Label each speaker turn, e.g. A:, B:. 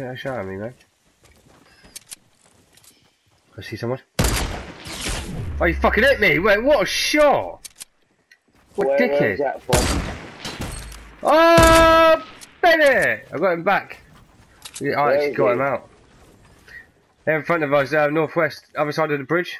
A: take shot at me, man. I see someone. Oh, you fucking hit me! Wait, what a shot! What
B: Where,
A: dickhead!
B: that from?
A: Oh, Bennett! I got him back. Yeah, I actually got him out. They're in front of us, uh, northwest, other side of the bridge.